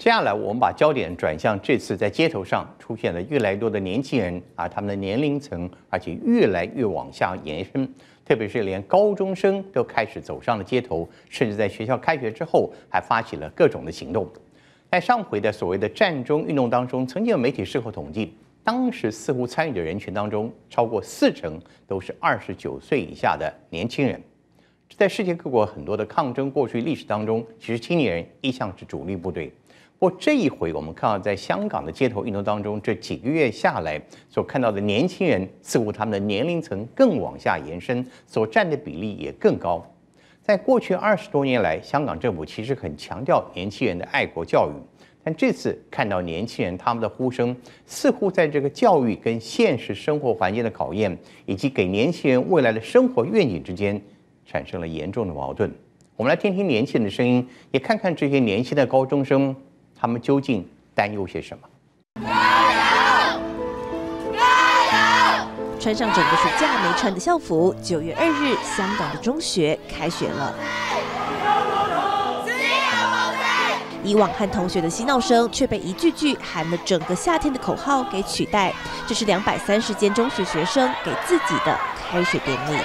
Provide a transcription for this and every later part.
接下来，我们把焦点转向这次在街头上出现了越来越多的年轻人啊，他们的年龄层而且越来越往下延伸，特别是连高中生都开始走上了街头，甚至在学校开学之后还发起了各种的行动。在上回的所谓的战中运动当中，曾经有媒体事后统计，当时似乎参与的人群当中，超过四成都是二十九岁以下的年轻人。在世界各国很多的抗争过去历史当中，其实青年人一向是主力部队。不过这一回，我们看到在香港的街头运动当中，这几个月下来所看到的年轻人，似乎他们的年龄层更往下延伸，所占的比例也更高。在过去二十多年来，香港政府其实很强调年轻人的爱国教育，但这次看到年轻人他们的呼声，似乎在这个教育跟现实生活环境的考验，以及给年轻人未来的生活愿景之间，产生了严重的矛盾。我们来听听年轻人的声音，也看看这些年轻的高中生。他们究竟担忧些什么？加油！加油！穿上整个暑假没穿的校服，九月二日，香港的中学开学了。以往和同学的嬉闹声，却被一句句喊了整个夏天的口号给取代。这是两百三十间中学学生给自己的开学典礼。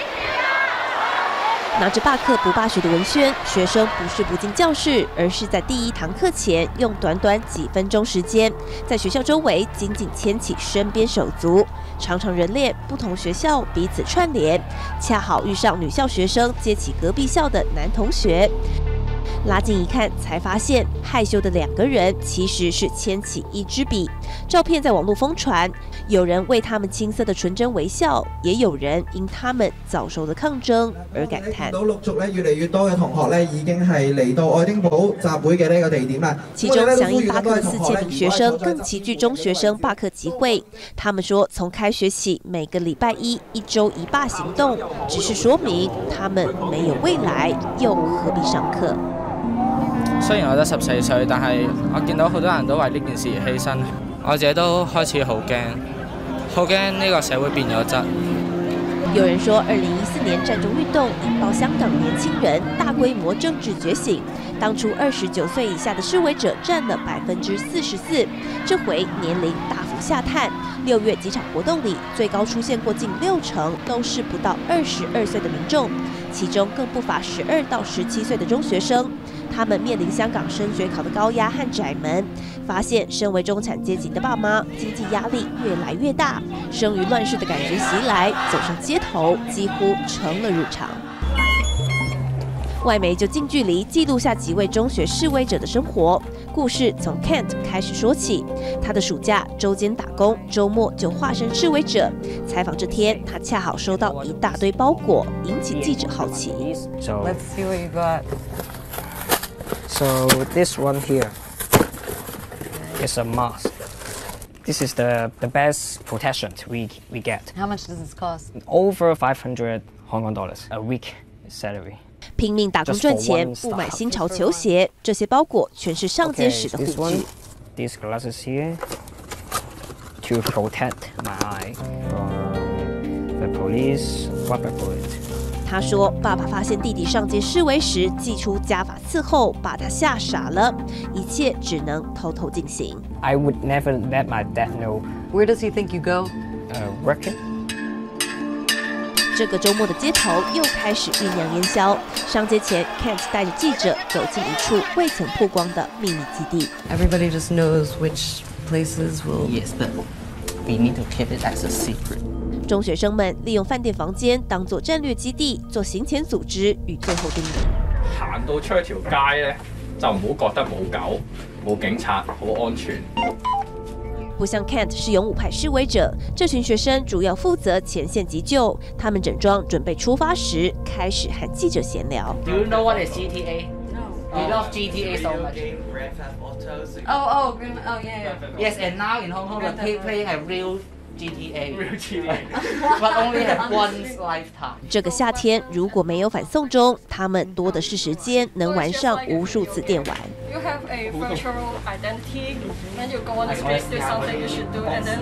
拿着罢课不罢学的文宣，学生不是不进教室，而是在第一堂课前用短短几分钟时间，在学校周围紧紧牵起身边手足，常常人列不同学校彼此串联，恰好遇上女校学生接起隔壁校的男同学。拉近一看，才发现害羞的两个人其实是牵起一支笔。照片在网络疯传，有人为他们青涩的纯真微笑，也有人因他们早熟的抗争而感叹。到陆續咧，越嚟越多嘅同學咧，已經係嚟到愛丁堡集會嘅呢個地點啦。其中響應罷課的四千名學生更齊聚中學生罷課集會。他們說，從開學起，每個禮拜一一周一罷行動，只是說明他們沒有未來，又何必上課？雖然我得十四歲，但係我見到好多人都為呢件事而犧牲，我自己都開始好驚，好驚呢個社會變咗質。有人說，二零一四年佔中運動引爆香港年輕人大規模政治覺醒，當初二十九歲以下的示威者佔了百分之四十四，這回年齡大幅下探。六月幾場活動裡，最高出現過近六成都是不到二十二歲的民眾，其中更不乏十二到十七歲的中學生。他们面临香港升学考的高压和窄门，发现身为中产阶级的爸妈经济压力越来越大，生于乱世的感觉袭来，走上街头几乎成了日常。外媒就近距离记录下几位中学示威者的生活，故事从 Kent 开始说起。他的暑假周间打工，周末就化身示威者。采访这天，他恰好收到一大堆包裹，引起记者好奇。So this one here is a mask. This is the the best protection we we get. How much does this cost? Over five hundred Hong Kong dollars a week salary. 拼命打工赚钱，不买新潮球鞋。这些包裹全是上街时的护具。These glasses here to protect my eye from the police rubber bullet. 他说：“爸爸发现弟弟上街示威时，祭出家法伺候，把他吓傻了，一切只能偷偷进行。” I would never let my dad know. Where does he think you go? Uh, working. 这个周末的街头又开始酝酿烟消。上街前，Kent 带着记者走进一处未曾曝光的秘密基地。Everybody just knows which places will. Yes, but we need to keep it as a secret. 中学生们利用饭店房间当做战略基地，做行前组织與最後定義。行到出去條街咧，就唔好覺得冇狗、冇警察，好安全。不像 Kent 是勇武派示威者，这群学生主要负责前线急救。他们整装准备出发时，开始和记者闲聊。Do you know what is GTA? No. We love GTA so much. Oh, oh, oh, yeah. Yes, and now in Hong Kong, we play a real. GTA, but only have once lifetime. 這個夏天如果没有反送中，他们多的是时间，能玩上无数次电玩。You have a virtual identity, and you go on the street, do something you should do, and then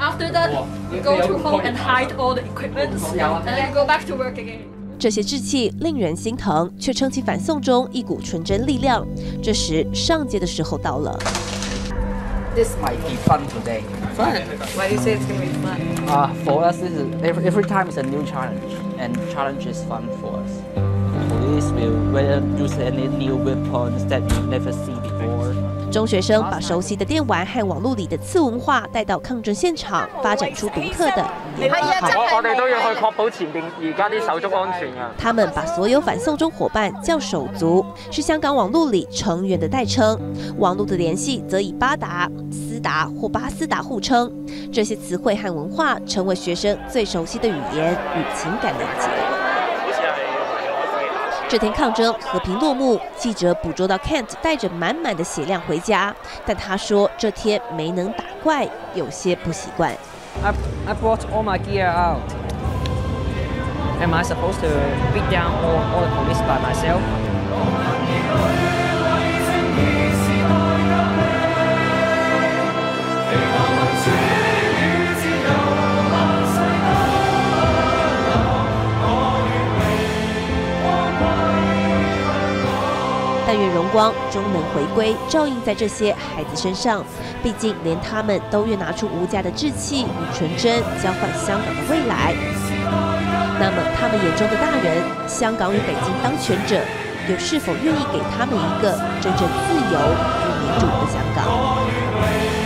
after that, you go to home and hide all the equipment, and then go back to work again. 这些志气令人心疼，却撑起反送中一股纯真力量。这时，上街的时候到了。This might be fun today. Fun. Why do you say it's gonna be fun? Uh, for us, this is every, every time is a new challenge, and challenge is fun for us. Police will whether use any new weapons that we never see before. 中学生把熟悉的电玩和网络里的次文化带到抗争现场，发展出独特的语言符号。 我我哋都要去確保前邊而家啲手足安全啊！他们把所有反送中伙伴叫手足，是香港网络里成员的代称。网络的联系则以巴达、斯达或巴斯达互称。这些词汇和文化成为学生最熟悉的语言与情感连接。这天抗争和平落幕，记者捕捉到 Kent 带着满满的血量回家，但他说这天没能打怪，有些不习惯。I, I brought all my gear out. Am I supposed to beat down all, all the police by myself? 但光终能回归，照映在这些孩子身上。毕竟，连他们都愿拿出无价的志气与纯真，交换香港的未来。那么，他们眼中的大人，香港与北京当权者，又是否愿意给他们一个真正自由与民主的香港？